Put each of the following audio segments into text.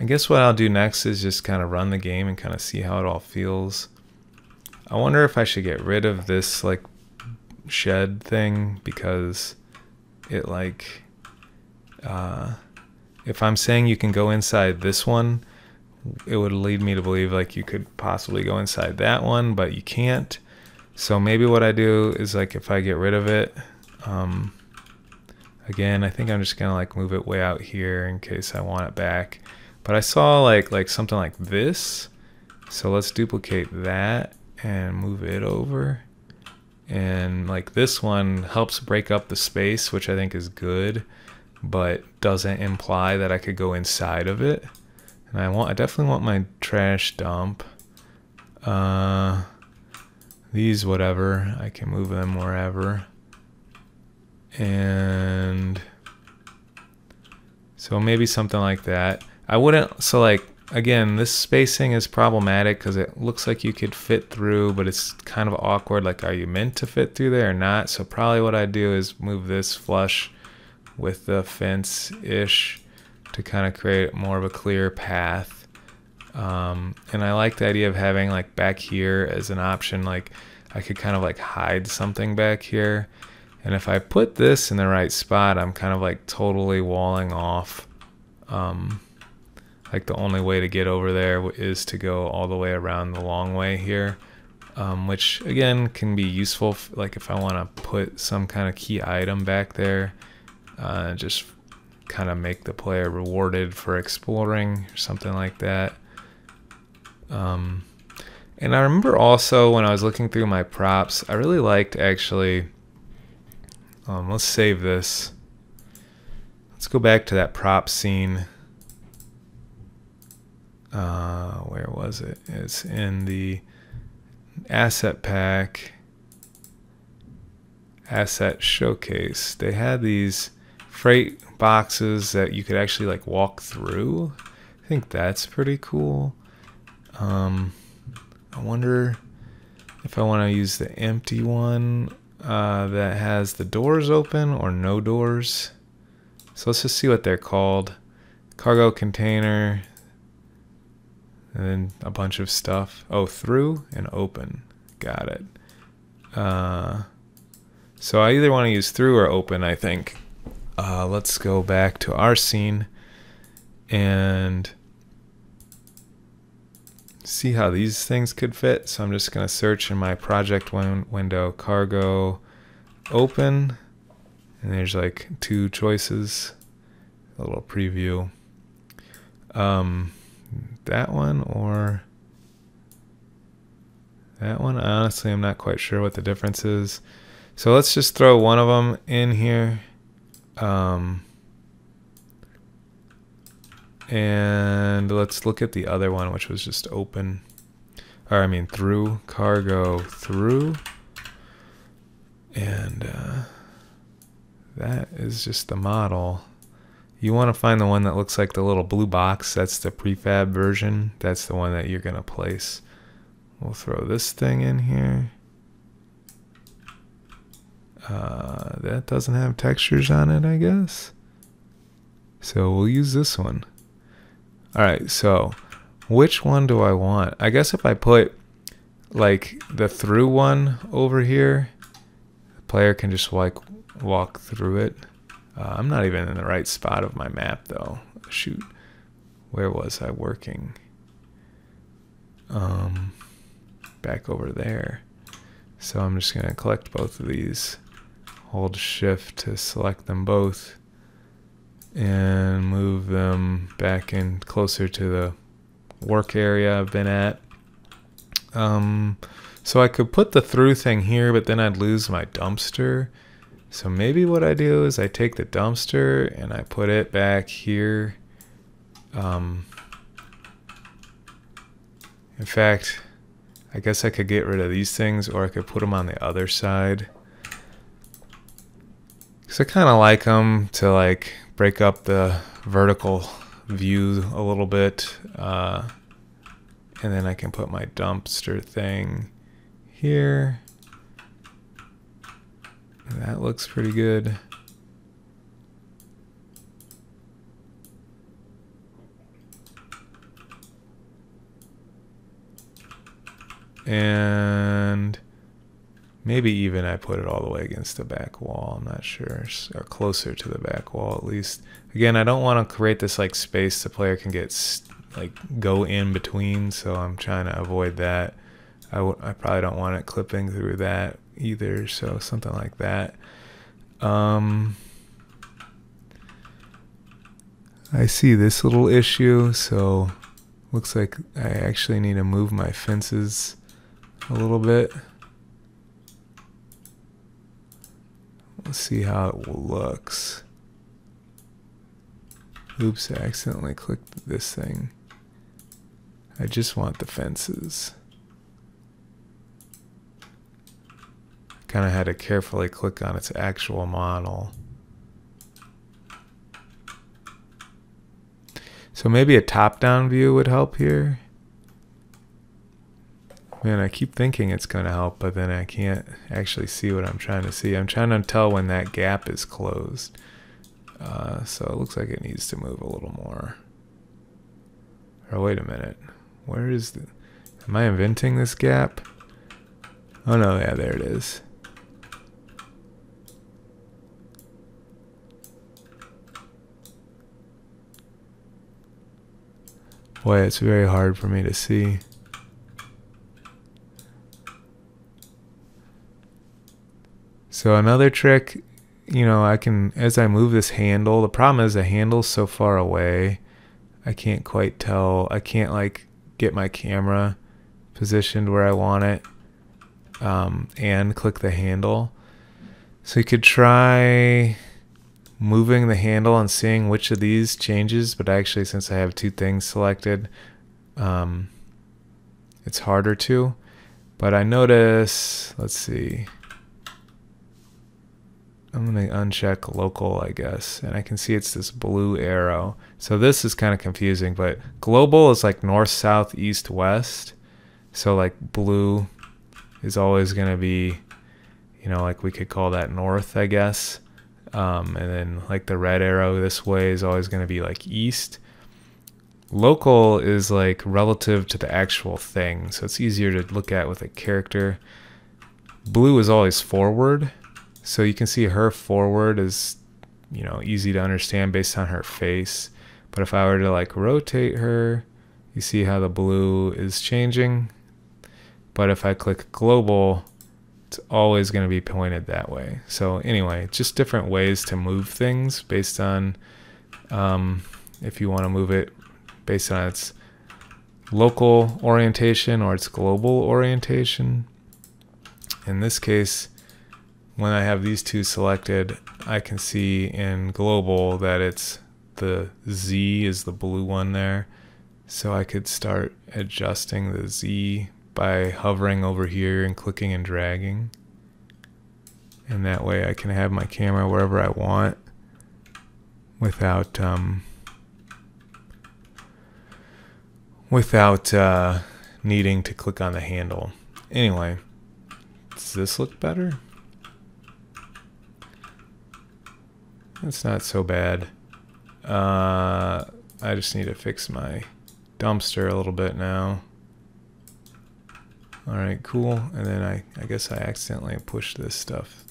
I guess what I'll do next is just kind of run the game and kind of see how it all feels. I wonder if I should get rid of this like shed thing because it like uh, if I'm saying you can go inside this one, it would lead me to believe like you could possibly go inside that one, but you can't. So maybe what I do is like if I get rid of it, um, again, I think I'm just gonna like move it way out here in case I want it back. But I saw like like something like this. So let's duplicate that and move it over. And like this one helps break up the space, which I think is good, but doesn't imply that I could go inside of it. And I want I definitely want my trash dump. Uh these whatever, I can move them wherever. And so maybe something like that. I wouldn't, so like, again, this spacing is problematic because it looks like you could fit through, but it's kind of awkward. Like, are you meant to fit through there or not? So probably what I'd do is move this flush with the fence-ish to kind of create more of a clear path. Um, and I like the idea of having like back here as an option, like I could kind of like hide something back here. And if I put this in the right spot, I'm kind of like totally walling off um, like the only way to get over there is to go all the way around the long way here um, which again can be useful like if I want to put some kind of key item back there uh, just kind of make the player rewarded for exploring or something like that. Um, and I remember also when I was looking through my props I really liked actually um, let's save this. Let's go back to that prop scene uh, where was it? It's in the asset pack, asset showcase. They had these freight boxes that you could actually like walk through. I think that's pretty cool. Um, I wonder if I want to use the empty one uh, that has the doors open or no doors. So let's just see what they're called. Cargo container, and then a bunch of stuff. Oh, through and open. Got it. Uh, so I either want to use through or open, I think. Uh, let's go back to our scene and see how these things could fit. So I'm just going to search in my project win window, cargo, open, and there's like two choices, a little preview. Um, that one or that one. Honestly, I'm not quite sure what the difference is. So let's just throw one of them in here. Um, and let's look at the other one, which was just open. Or I mean through, cargo through. And uh, that is just the model. You want to find the one that looks like the little blue box. That's the prefab version. That's the one that you're going to place. We'll throw this thing in here. Uh, that doesn't have textures on it, I guess. So we'll use this one. Alright, so which one do I want? I guess if I put like the through one over here, the player can just like walk through it. Uh, I'm not even in the right spot of my map though. Shoot. Where was I working? Um, back over there. So I'm just going to collect both of these. Hold shift to select them both. And move them back in closer to the work area I've been at. Um, so I could put the through thing here, but then I'd lose my dumpster. So maybe what I do is I take the dumpster and I put it back here. Um, in fact, I guess I could get rid of these things or I could put them on the other side. Because I kind of like them to like break up the vertical view a little bit. Uh, and then I can put my dumpster thing here. That looks pretty good. And maybe even I put it all the way against the back wall. I'm not sure, or closer to the back wall at least. Again, I don't want to create this like space the player can get like go in between, so I'm trying to avoid that. I, I probably don't want it clipping through that, either, so something like that. Um, I see this little issue, so looks like I actually need to move my fences a little bit. Let's see how it looks. Oops, I accidentally clicked this thing. I just want the fences. Kind of had to carefully click on its actual model. So maybe a top-down view would help here. Man, I keep thinking it's going to help, but then I can't actually see what I'm trying to see. I'm trying to tell when that gap is closed. Uh, so it looks like it needs to move a little more. Or wait a minute. Where is the... Am I inventing this gap? Oh no, yeah, there it is. Boy, it's very hard for me to see. So another trick, you know, I can, as I move this handle, the problem is the handle's so far away, I can't quite tell, I can't like get my camera positioned where I want it um, and click the handle. So you could try moving the handle and seeing which of these changes, but actually since I have two things selected, um, it's harder to. But I notice, let's see, I'm going to uncheck local, I guess, and I can see it's this blue arrow. So this is kind of confusing, but global is like north, south, east, west. So like blue is always going to be, you know, like we could call that north, I guess. Um, and then like the red arrow this way is always going to be like east. Local is like relative to the actual thing, so it's easier to look at with a character. Blue is always forward, so you can see her forward is, you know, easy to understand based on her face. But if I were to like rotate her, you see how the blue is changing. But if I click global, it's always going to be pointed that way. So anyway, just different ways to move things based on um, if you want to move it based on its local orientation or its global orientation. In this case, when I have these two selected, I can see in global that it's the Z is the blue one there. So I could start adjusting the Z by hovering over here and clicking and dragging. And that way I can have my camera wherever I want without um, without uh, needing to click on the handle. Anyway, does this look better? It's not so bad. Uh, I just need to fix my dumpster a little bit now. Alright, cool. And then I, I guess I accidentally pushed this stuff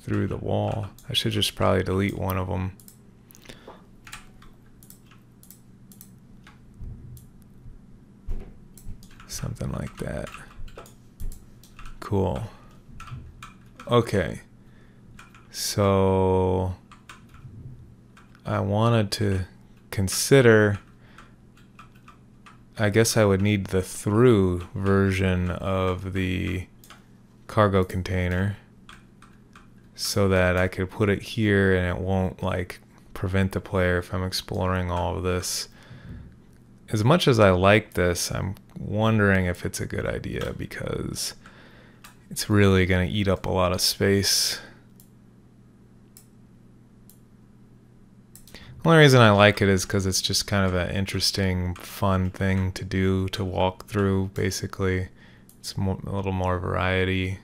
through the wall. I should just probably delete one of them. Something like that. Cool. Okay. So I wanted to consider I guess I would need the through version of the cargo container so that I could put it here and it won't like prevent the player from exploring all of this. As much as I like this, I'm wondering if it's a good idea because it's really going to eat up a lot of space. Only reason I like it is because it's just kind of an interesting, fun thing to do to walk through. Basically, it's a little more variety,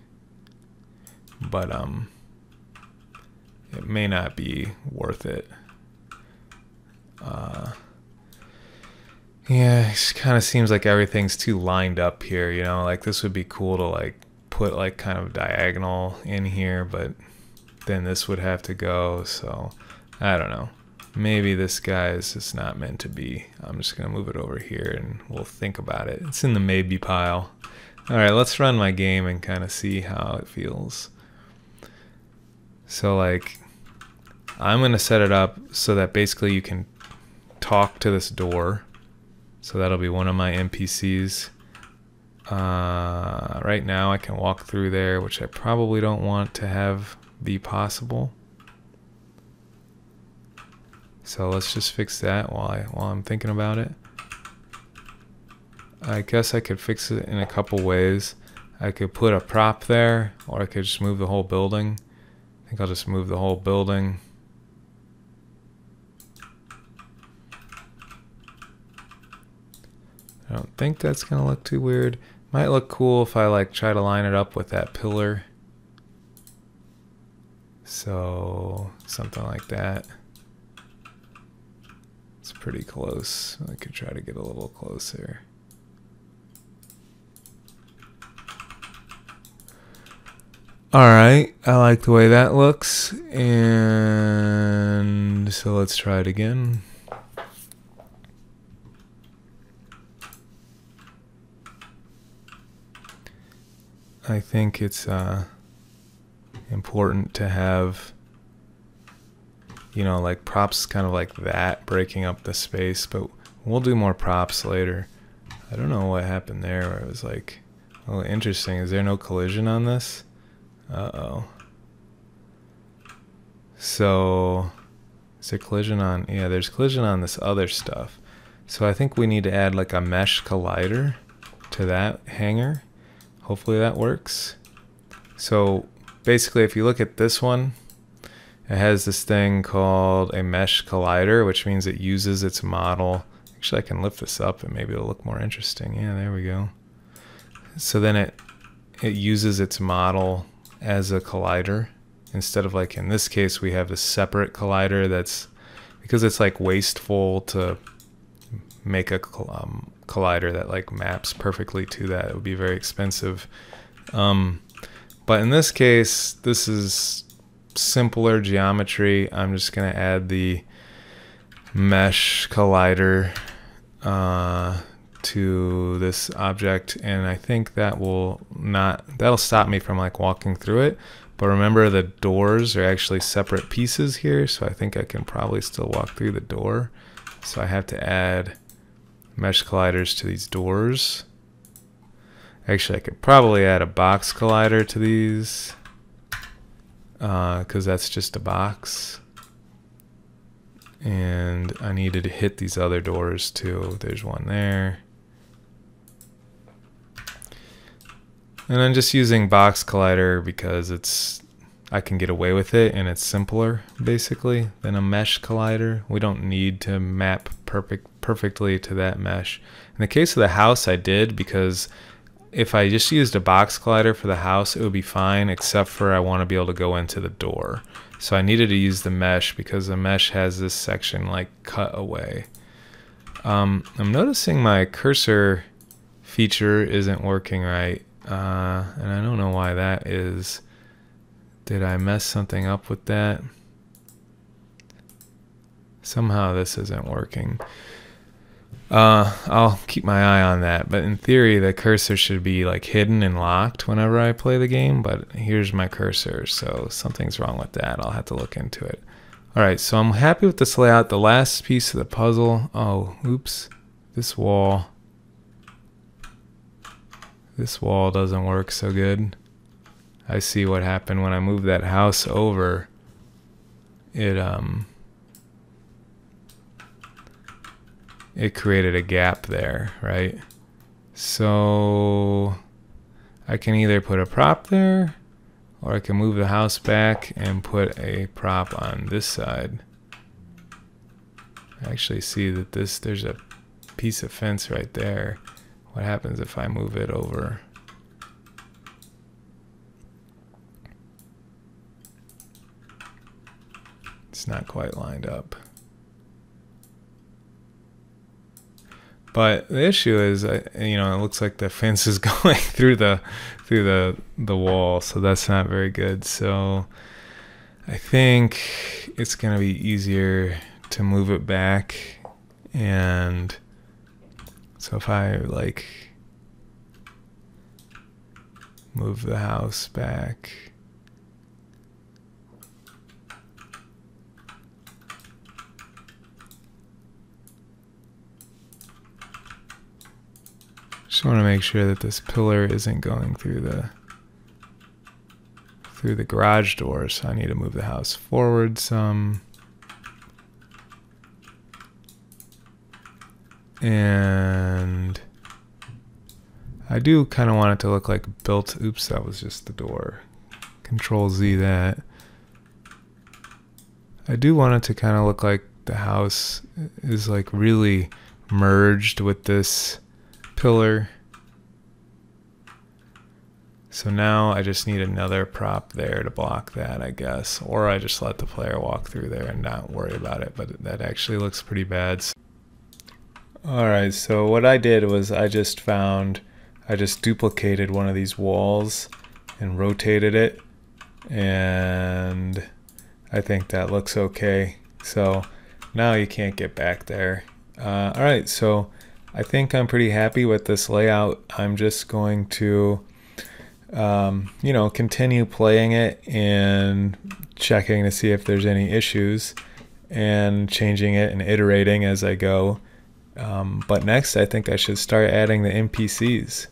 but um, it may not be worth it. Uh, Yeah, it kind of seems like everything's too lined up here, you know? Like this would be cool to like put like kind of diagonal in here, but then this would have to go, so I don't know. Maybe this guy is just not meant to be. I'm just gonna move it over here and we'll think about it. It's in the maybe pile. All right, let's run my game and kind of see how it feels. So like, I'm gonna set it up so that basically you can talk to this door. So that'll be one of my NPCs. Uh, right now I can walk through there, which I probably don't want to have be possible. So let's just fix that while, I, while I'm thinking about it. I guess I could fix it in a couple ways. I could put a prop there, or I could just move the whole building. I think I'll just move the whole building. I don't think that's gonna look too weird. Might look cool if I like try to line it up with that pillar. So something like that. It's pretty close. I could try to get a little closer. All right, I like the way that looks. And so let's try it again. I think it's uh, important to have, you know, like props kind of like that, breaking up the space, but we'll do more props later. I don't know what happened there where it was like, oh, interesting. Is there no collision on this? Uh-oh. So, is there collision on, yeah, there's collision on this other stuff. So I think we need to add like a mesh collider to that hanger. Hopefully that works. So basically if you look at this one, it has this thing called a mesh collider, which means it uses its model. Actually, I can lift this up and maybe it'll look more interesting. Yeah, there we go. So then it it uses its model as a collider instead of like in this case we have a separate collider that's because it's like wasteful to make a um, collider that like maps perfectly to that. It would be very expensive. Um, but in this case, this is simpler geometry. I'm just going to add the mesh collider uh, to this object and I think that will not that'll stop me from like walking through it but remember the doors are actually separate pieces here so I think I can probably still walk through the door so I have to add mesh colliders to these doors. Actually, I could probably add a box collider to these because uh, that's just a box. And I needed to hit these other doors too. There's one there. And I'm just using box collider because it's I can get away with it and it's simpler basically than a mesh collider. We don't need to map perfect perfectly to that mesh. In the case of the house I did because if I just used a box collider for the house it would be fine except for I want to be able to go into the door. So I needed to use the mesh because the mesh has this section like cut away. Um, I'm noticing my cursor feature isn't working right uh, and I don't know why that is. Did I mess something up with that? Somehow this isn't working. Uh, I'll keep my eye on that, but in theory the cursor should be like hidden and locked whenever I play the game, but here's my cursor, so something's wrong with that. I'll have to look into it. Alright, so I'm happy with this layout. The last piece of the puzzle, oh, oops, this wall, this wall doesn't work so good. I see what happened when I moved that house over. It um it created a gap there, right? So I can either put a prop there or I can move the house back and put a prop on this side. I actually see that this there's a piece of fence right there. What happens if I move it over? It's not quite lined up. But the issue is, you know, it looks like the fence is going through the through the the wall, so that's not very good. So I think it's gonna be easier to move it back, and so if I like move the house back. Just want to make sure that this pillar isn't going through the through the garage door, so I need to move the house forward some. And I do kind of want it to look like built. Oops, that was just the door. Control Z that. I do want it to kind of look like the house is like really merged with this pillar. So now I just need another prop there to block that, I guess. Or I just let the player walk through there and not worry about it, but that actually looks pretty bad. Alright, so what I did was I just found, I just duplicated one of these walls and rotated it. And I think that looks okay. So now you can't get back there. Uh, Alright, so I think I'm pretty happy with this layout. I'm just going to, um, you know, continue playing it and checking to see if there's any issues and changing it and iterating as I go. Um, but next, I think I should start adding the NPCs.